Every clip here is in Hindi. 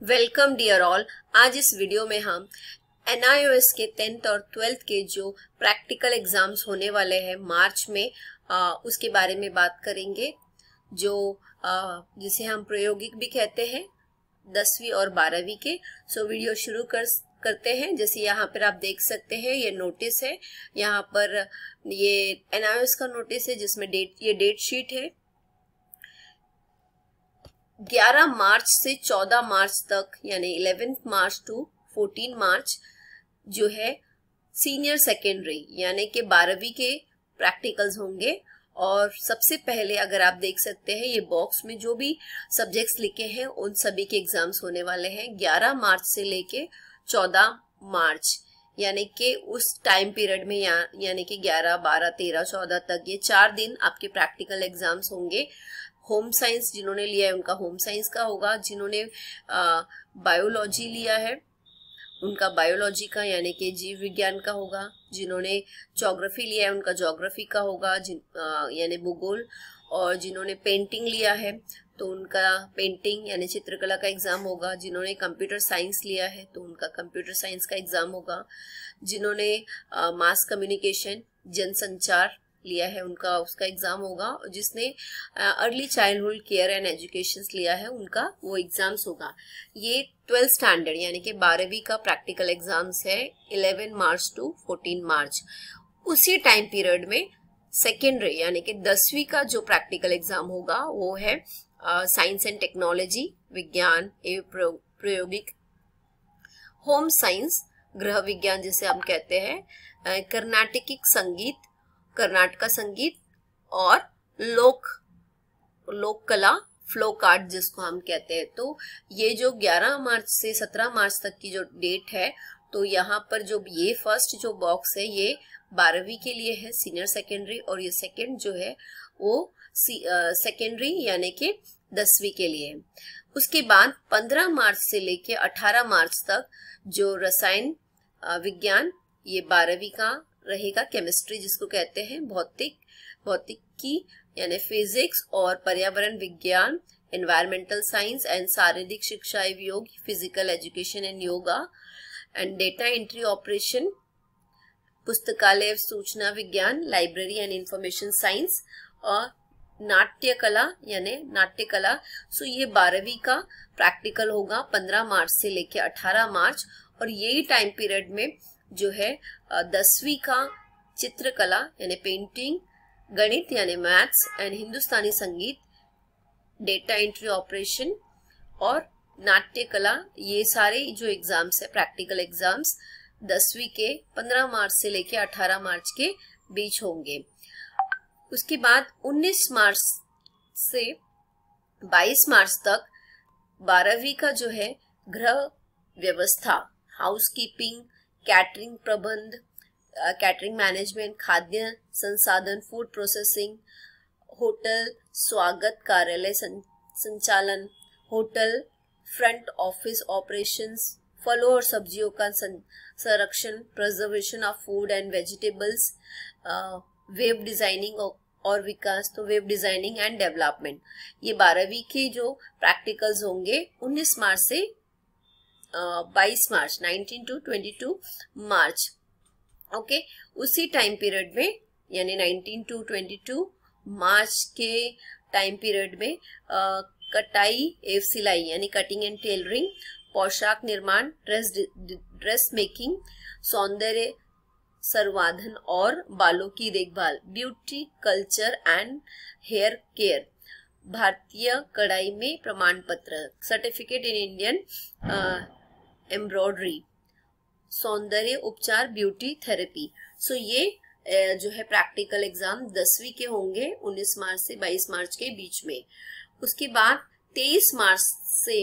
Welcome dear all. आज इस वीडियो में हम एन के टेंथ और ट्वेल्थ के जो प्रैक्टिकल एग्ज़ाम्स होने वाले हैं मार्च में आ, उसके बारे में बात करेंगे जो आ, जिसे हम प्रायोगिक भी कहते हैं दसवीं और बारहवीं के। सो वीडियो शुरू कर करते हैं। जैसे यहाँ पर आप देख सकते हैं ये नोटिस है। यहाँ पर ये एन का नोटिस है जिसमें डेट ये डेट शीट है। 11 मार्च से 14 मार्च तक यानी 11 मार्च टू 14 मार्च जो है सीनियर सेकेंडरी यानी कि बारहवीं के प्रैक्टिकल्स होंगे। और सबसे पहले अगर आप देख सकते हैं ये बॉक्स में जो भी सब्जेक्ट्स लिखे हैं उन सभी के एग्ज़ाम्स होने वाले हैं 11 मार्च से लेके 14 मार्च यानी कि उस टाइम पीरियड में या, यानी कि 11, 12, 13, 14 तक ये चार दिन आपके प्रैक्टिकल एग्ज़ाम्स होंगे। होम साइंस जिन्होंने लिया है, उनका होम साइंस का होगा, जिन्होंने बायोलॉजी लिया है, उनका बायोलॉजी का यानी कि जीव विज्ञान का होगा, जिन्होंने जोग्राफी लिया है, उनका जोग्राफी का होगा यानी भूगोल, और जिन्होंने पेंटिंग लिया है तो उनका पेंटिंग यानी चित्रकला का एग्ज़ाम होगा, जिन्होंने कंप्यूटर साइंस लिया है तो उनका कंप्यूटर साइंस का एग्ज़ाम होगा, जिन्होंने मास कम्युनिकेशन जनसंचार लिया है, उनका, उसका एग्ज़ाम होगा और जिसने early childhood care and education लिया है, उनका वो एग्ज़ाम्स होगा। ये ट्वेल्थ स्टैंडर्ड यानी कि बारहवीं का प्रैक्टिकल एग्ज़ाम्स है 11 मार्च टू 14 मार्च। उसी टाइम पीरियड में सेकेंडरी यानी कि दसवीं का जो प्रैक्टिकल एग्ज़ाम होगा, वो है साइंस एंड टेक्नोलॉजी विज्ञान एवं प्रयोगिक होम साइंस गृह विज्ञान जिसे हम कहते हैं कर्नाटकिक संगीत कर्नाटका संगीत और लोक लोक कला फ्लोक आर्ट जिसको हम कहते हैं। तो ये जो 11 मार्च से 17 मार्च तक की जो डेट है तो यहाँ पर जो ये फ़र्स्ट जो बॉक्स है, ये बारहवीं के लिए है सीनियर सेकेंडरी और ये सेकेंड जो है, वो सेकेंडरी यानी कि दसवीं के लिए है। उसके बाद 15 मार्च से लेके 18 मार्च तक जो रसायन विज्ञान, ये बारहवीं का रहेगा केमिस्ट्री जिसको कहते हैं, भौतिक भौतिक यानी फिजिक्स और पर्यावरण विज्ञान एनवायरमेंटल साइंस एंड शारीरिक शिक्षा एवं योग physical education and yoga and data entry operation पुस्तकालय सूचना विज्ञान लाइब्रेरी एंड इंफॉर्मेशन साइंस और नाट्य कला यानी नाट्य कला सो ये बारहवीं का प्रैक्टिकल होगा, पंद्रह मार्च से लेकर अठारह मार्च, और यही टाइम पीरियड में जो है दसवीं का चित्रकला, यानी पेंटिंग गणित, यानी मैथ्स एंड हिंदुस्तानी संगीत डेटा एंट्री ऑपरेशन और नाट्य कला ये सारे जो एग्ज़ाम्स है प्रैक्टिकल एग्ज़ाम्स दसवीं के 15 मार्च से लेके 18 मार्च के बीच होंगे। उसके बाद 19 मार्च से 22 मार्च तक बारहवीं का जो है, गृह व्यवस्था हाउसकीपिंग कैटरिंग प्रबंध कैटरिंग मैनेजमेंट, खाद्य संसाधन फ़ूड प्रोसेसिंग होटल स्वागत कार्यालय संचालन, होटल फ्रंट ऑफ़िस ऑपरेशंस फलों और सब्जियों का संरक्षण preservation of food and vegetables web designing और विकास तो वेब डिज़ाइनिंग एंड डेवलपमेंट ये बारहवीं के जो प्रैक्टिकल्स होंगे 19 मार्च से बाईस मार्च 19 टू 22 मार्च। ओके? उसी टाइम पीरियड में यानी 19 टू 22 मार्च के टाइम पीरियड में आ, कटाई एव सिलाई यानी कटिंग एंड टेलरिंग पोशाक निर्माण ड्रेस ड्रेस मेकिंग सौंदर्य सर्वाधन और बालों की देखभाल beauty culture and hair care भारतीय कढ़ाई में प्रमाण पत्र सर्टिफिकेट इन इंडियन एम्ब्रॉयडरी, सौंदर्य उपचार, ब्यूटी थेरेपी। सो ये जो है प्रैक्टिकल एग्ज़ाम दसवीं के होंगे 19 मार्च से 22 मार्च के बीच में। उसके बाद 23 मार्च से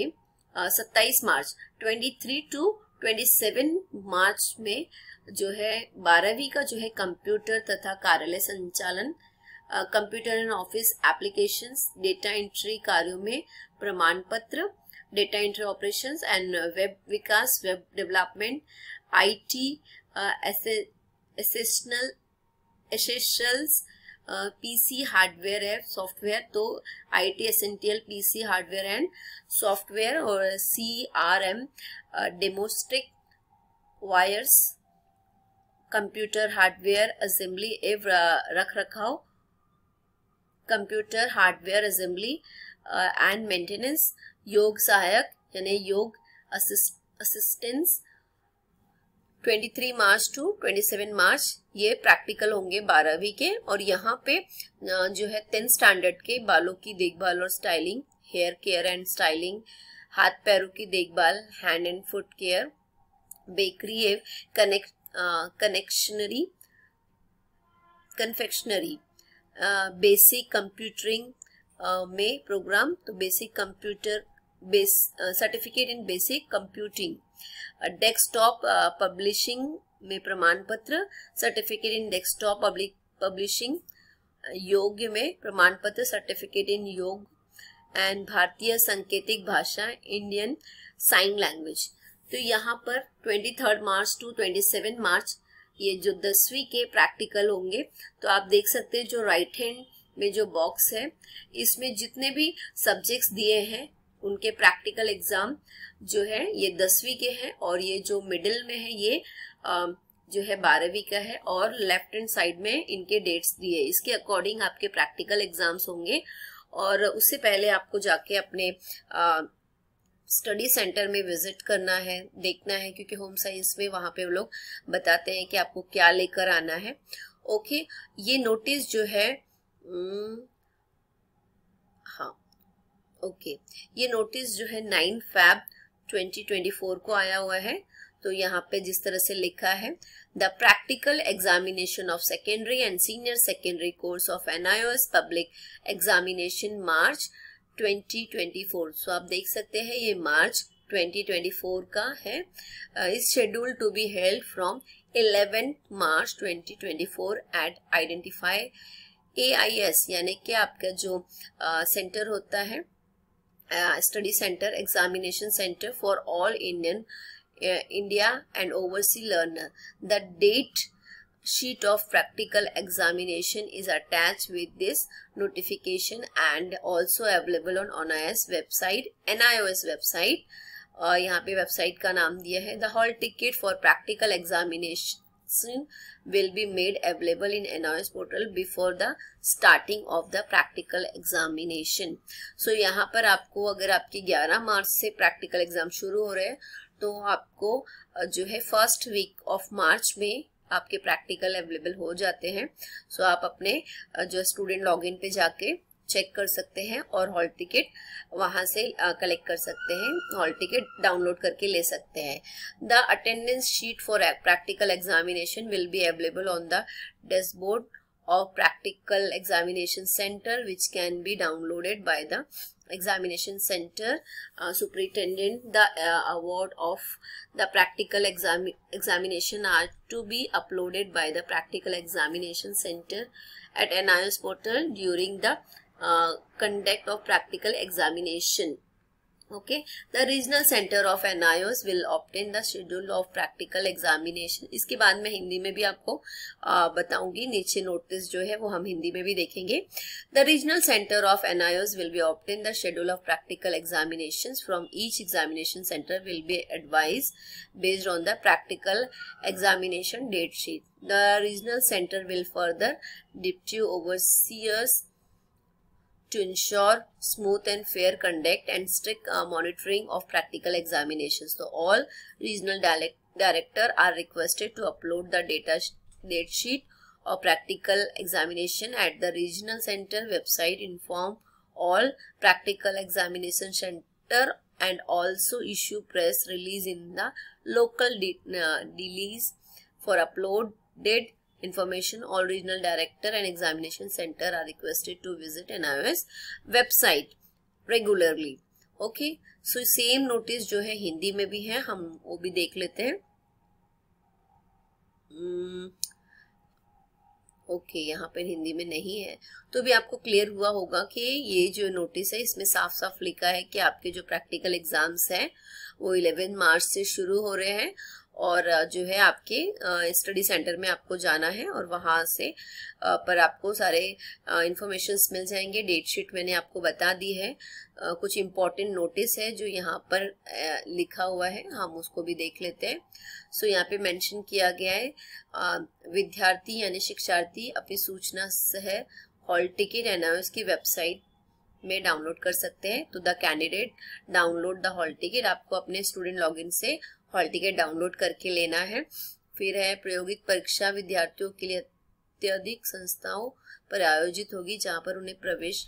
सत्ताईस मार्च 23 टू 27 मार्च में जो है बारहवीं का जो है कंप्यूटर तथा कार्यालय संचालन computer and office applications, data entry कार्यों में प्रमाण पत्र data entry operations and uh, web vikas web development it uh, essential essentials PC hardware है सॉफ्टवेयर तो I T S N T L P C hardware and software और C R M domestic wires computer hardware assembly एव रख रखाव computer hardware assembly and maintenance योग सहायक, यानी योग असिस्टेंस 23 मार्च टू 27 मार्च, ये प्रैक्टिकल होंगे बारहवीं के, और यहाँ पे जो है टेंथ स्टैंडर्ड के बालों की देखभाल और styling hair care and styling हाथ पैरों की देखभाल hand and foot care bakery एव connect confectionery confectionery basic computing में प्रोग्राम तो basic computer base certificate in basic computing desktop publishing में प्रमाण पत्र certificate in desktop public publishing योग्य में प्रमाण पत्र सर्टिफिकेट इन योग एंड भारतीय संकेतिक भाषा इंडियन साइन लैंग्वेज तो यहाँ पर twenty third March to twenty seven March ये जो दसवीं के प्रैक्टिकल होंगे तो आप देख सकते हैं जो राइट हैंड में जो बॉक्स है, इसमें जितने भी सब्जेक्ट्स दिए हैं उनके प्रैक्टिकल एग्ज़ाम जो है ये दसवीं के हैं और ये जो मिडिल में है ये आ, जो है बारहवीं का है और लेफ़्ट हैंड साइड में इनके डेट्स दिए। इसके अकॉर्डिंग आपके प्रैक्टिकल एग्ज़ाम्स होंगे और उससे पहले आपको जाके अपने स्टडी सेंटर में विज़िट करना है देखना है क्योंकि होम साइंस में वहाँ पे वो लोग बताते हैं कि आपको क्या लेकर आना है। ओके ये नोटिस जो है हाँ ओके। ये नोटिस जो है नाइन फैब 2024 को आया हुआ है। तो यहाँ पे जिस तरह से लिखा है the practical examination of secondary and senior secondary course of NIOS public examination March 2024 so आप देख सकते हैं, ये मार्च 2024 का है। Is schedule to be held from 11 March 2024 at identify AIS यानी कि आपका जो सेंटर होता है study centre examination centre for all Indian India and oversea learner the date sheet of practical examination is attach with this notification and also available on on I S website N I O S website यहाँ पे वेबसाइट का नाम दिया है. The hall ticket for practical examination will be made available in NIOS portal before the starting of the practical examination. So, यहाँ पर आपको अगर आपके 11 मार्च से प्रैक्टिकल एग्ज़ाम शुरू हो रहे हैं तो आपको जो है फ़र्स्ट वीक ऑफ़ मार्च में आपके प्रैक्टिकल अवेलेबल हो जाते हैं सो so, आप अपने जो स्टूडेंट लॉगिन पे जाके चेक कर सकते हैं और हॉल टिकट वहाँ से कलेक्ट कर सकते हैं हॉल टिकट डाउनलोड करके ले सकते हैं। The attendance sheet for practical examination will be available on the dashboard of practical examination centre which can be downloaded by the examination centre superintendent the award of the practical examination are to be uploaded by the practical examination centre at an portal during the conduct of practical examination okay the regional center of NIOS will obtain the schedule of practical examination इसके बाद मैं हिंदी में भी आपको बताऊँगी नीचे नोटिस जो है वो हम हिंदी में भी देखेंगे the regional center of NIOS will be obtain the schedule of practical examinations from each examination center will be advised based on the practical examination date sheet the regional center will further deputy overseers to ensure smooth and fair conduct and strict uh, monitoring of practical examinations. So all regional director are requested to upload the data date sheet of practical examination at the regional center website inform all practical examination center and also issue press release in the local de uh, release for uploaded information all regional director and examination center are requested to visit NIOS website regularly. Okay so same notice जो है हिंदी में भी है हम वो भी देख लेते हैं। ओके okay, यहाँ पर हिंदी में नहीं है। तो भी आपको क्लियर हुआ होगा कि ये जो नोटिस है इसमें साफ़ साफ़ लिखा है कि आपके जो प्रैक्टिकल एग्ज़ाम्स हैं वो 11 मार्च से शुरू हो रहे हैं। और जो है आपके स्टडी सेंटर में आपको जाना है और वहाँ से पर आपको सारे इंफॉर्मेशन मिल जाएँगे। डेट शीट मैंने आपको बता दी है। कुछ इम्पोर्टेंट नोटिस है जो यहाँ पर लिखा हुआ है। हम उसको भी देख लेते हैं। सो यहाँ पे मेंशन किया गया है विद्यार्थी यानी शिक्षार्थी अपनी सूचना सह हॉल टिकट एनआईएस की वेबसाइट में डाउनलोड कर सकते हैं। तो the candidate download the hall ticket आपको अपने स्टूडेंट लॉगिन से हॉल टिकट डाउनलोड करके लेना है। फिर है, प्रायोगिक परीक्षा विद्यार्थियों के लिए अत्यधिक संस्थाओं पर आयोजित होगी जहाँ पर उन्हें प्रवेश,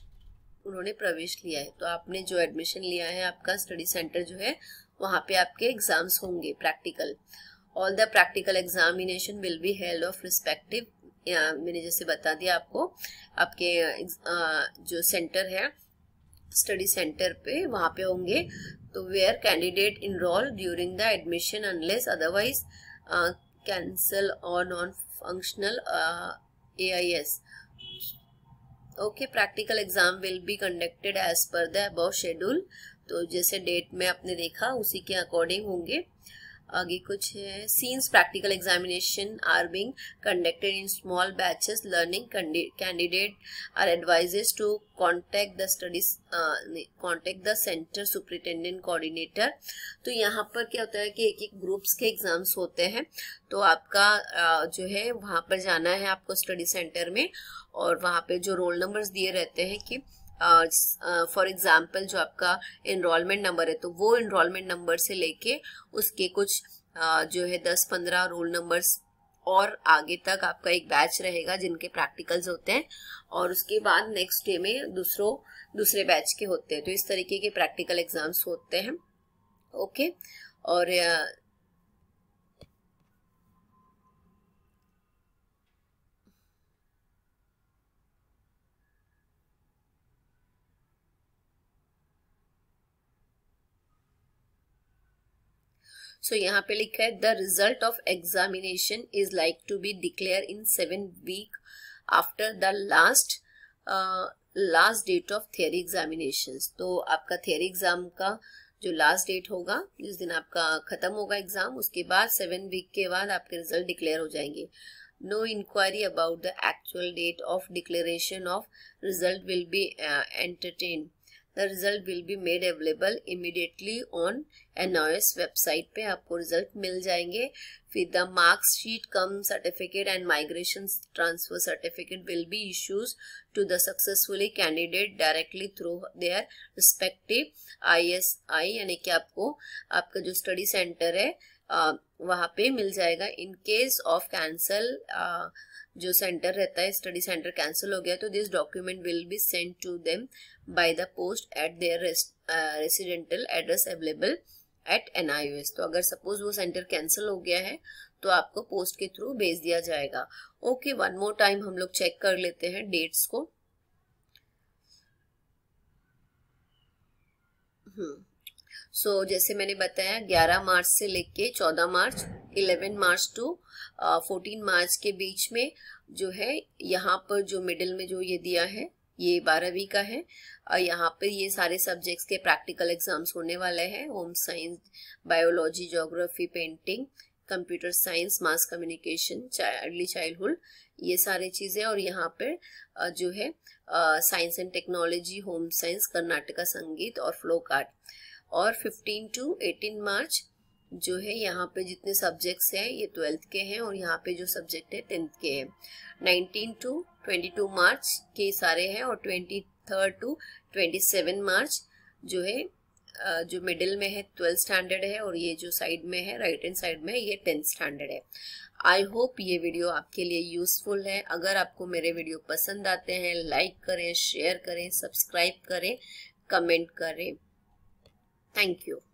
उन्होंने प्रवेश लिया है। तो आपने जो एडमिशन लिया है, आपका स्टडी सेंटर जो है, वहाँ पे आपके एग्ज़ाम्स होंगे practical all the practical examination will be held of respective मैंने जैसे बता दिया आपको, आपके जो सेंटर है स्टडी सेंटर पे, वहाँ पे होंगे तो where candidate enrol during the admission unless otherwise cancel और non functional A I S okay practical exam will be conducted as per the above schedule तो जैसे डेट में आपने देखा, उसी के अकॉर्डिंग होंगे। आगे कुछ है। Since practical examination are being conducted in small batches learning candidate are advises to contact the studies contact the centre superintendent coordinator तो यहाँ पर क्या होता है कि एक एक ग्रुप्स के एग्ज़ाम्स होते हैं। तो आपका uh, जो है वहाँ पर जाना है आपको स्टडी सेंटर में और वहाँ पे जो रोल नंबर्स दिए रहते हैं कि फॉर uh, एग्ज़ाम्पल uh, जो आपका इनरोलमेंट नंबर है तो वो इनरोलमेंट नंबर से लेके उसके कुछ uh, जो है दस पंद्रह रोल नंबर्स और आगे तक आपका एक बैच रहेगा जिनके प्रैक्टिकल्स होते हैं और उसके बाद नेक्स्ट डे में दूसरों दूसरे बैच के होते हैं। तो इस तरीके के प्रैक्टिकल एग्ज़ाम्स होते हैं। ओके और सो so, यहाँ पे लिखा है the result of examination is like to be declare in seven week after the last last date of theory examination तो आपका थियरी एग्ज़ाम का जो लास्ट डेट होगा जिस दिन आपका खत्म होगा एग्ज़ाम उसके बाद सेवन वीक के बाद आपके रिज़ल्ट डिक्लेयर हो जाएँगे। No inquiry about the actual date of declaration of result will be entertain the result will be made available immediately on NOS website पे आपको रिज़ल्ट मिल जाएँगे। फिर the marks sheet cum certificate and migration transfer certificate will be issues to the successfully candidate directly through their respective I यानी कि आपको, आपका जो स्टडी सेंटर है वहाँ पे मिल जाएगा इन केस ऑफ़ कैंसल जो सेंटर रहता है स्टडी सेंटर कैंसिल हो गया तो this document will be send to them by the post at their residential address available at an तो अगर सपोज़ वो सेंटर कैंसिल हो गया है तो आपको पोस्ट के थ्रू भेज दिया जाएगा। ओके वन मोर टाइम हम लोग चेक कर लेते हैं डेट्स को। हम्म। सो so, जैसे मैंने बताया 11 मार्च से लेके 14 मार्च 11 मार्च टू 14 मार्च के बीच में जो है यहाँ पर जो मिडिल में जो ये दिया है ये बारहवीं का है। और यहाँ पर ये सारे सब्जेक्ट्स के प्रैक्टिकल एग्ज़ाम्स होने वाले हैं home science biology geography painting computer science mass communication early childhood ये सारी चीज़ें और यहाँ पर जो है science and technology home science Karnataka संगीत और फ्लोक आर्ट और 15 टू 18 मार्च जो है यहाँ पे जितने सब्जेक्ट्स हैं, ये ट्वेल्थ के हैं और यहाँ पे जो सब्जेक्ट है टेंथ के हैं। 19 टू 22 मार्च के सारे हैं और 23 टू 27 मार्च जो है जो मिडिल में है ट्वेल्थ स्टैंडर्ड है और ये जो साइड में है राइट हैंड साइड में ये टेंथ स्टैंडर्ड है। आई होप ये वीडियो आपके लिए यूजफुल है। अगर आपको मेरे वीडियो पसंद आते हैं लाइक करें शेयर करें सब्सक्राइब करें कमेंट करें। Thank you.